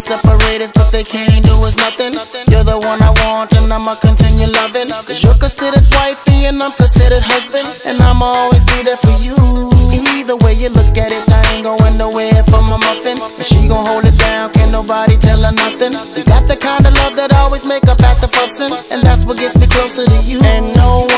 might separate us, but they can't do us nothing. You're the one I want, and I'ma continue loving. Cause you're considered wifey, and I'm considered husband. And I'ma always be there for you. Either way you look at it, I ain't going nowhere for my muffin. And she gon' hold it down, can't nobody tell her nothing. You got the kind of love that always make up at the fussing. And that's what gets me closer to you. And no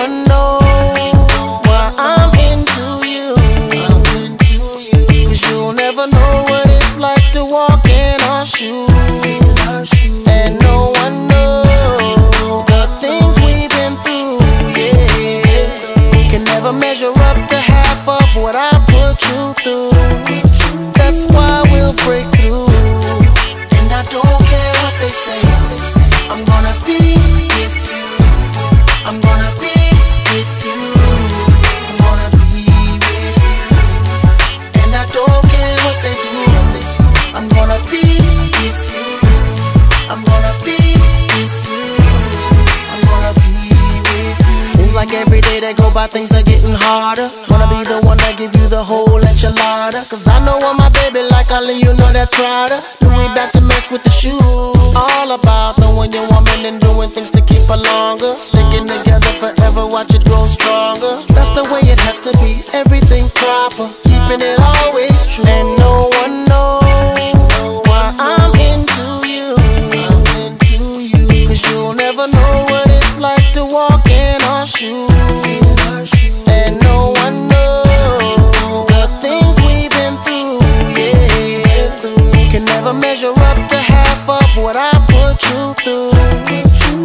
that go by, things are getting harder. Wanna be the one that give you the whole enchilada. Cause I know what my baby like, I let you know that Prada. Louis back to match with the shoes. All about knowing your woman and doing things to keep her longer. Sticking together forever, watch it grow stronger. That's the way it has to be, everything proper. Keeping it always true. And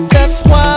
That's why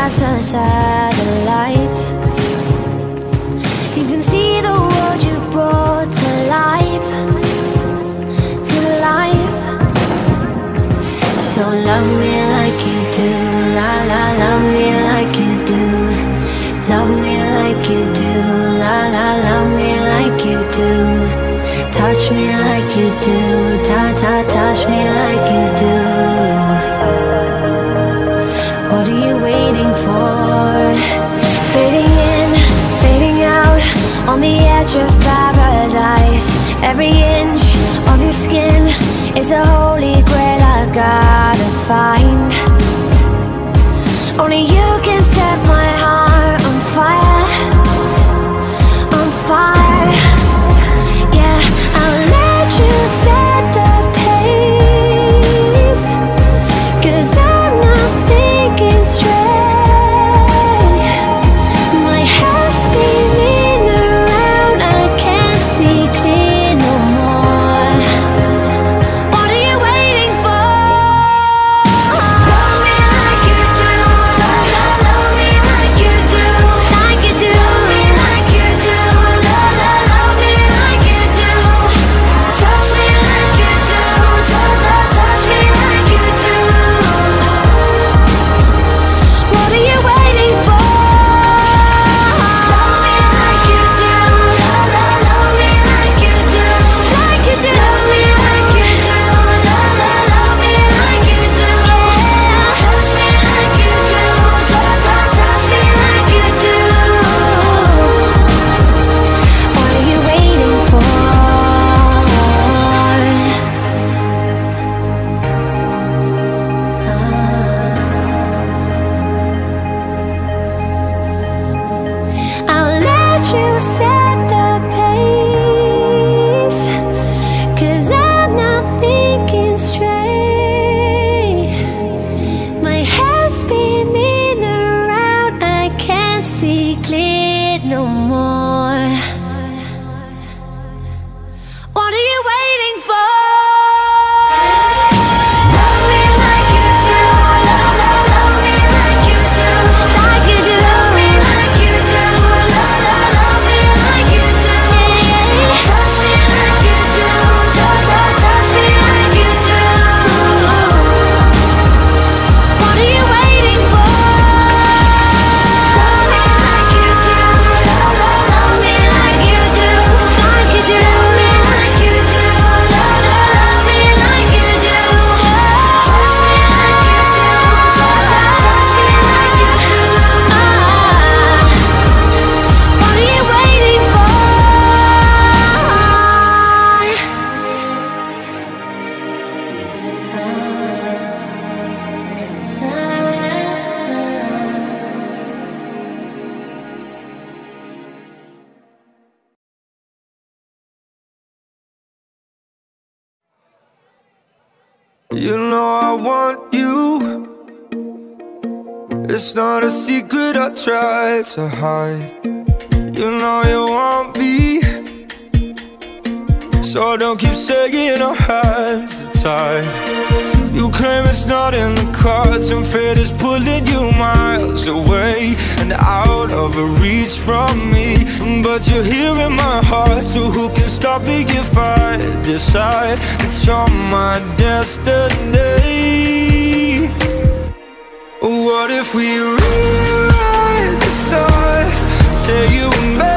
past the satellites. You can see the world you brought to life, to life. So love me like you do, la la, love me like you do. Love me like you do, la la, love me like you do. Touch me like you do, ta ta, touch me like Every inch of your skin is a holy grail I've gotta find. Only You know I want you. It's not a secret I try to hide. You know you want me. So don't keep saying our hands are tied. You claim it's not in the cards, and fate is pulling you miles away and out of reach from me. But you're here in my heart, so who can stop me if I decide that you're my destiny? What if we rewrite the stars? Say you were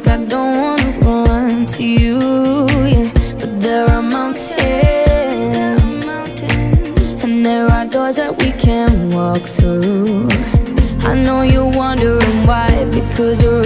think I don't wanna run to you, yeah. But there are mountains, and there are doors that we can walk through. I know you're wondering why, because we're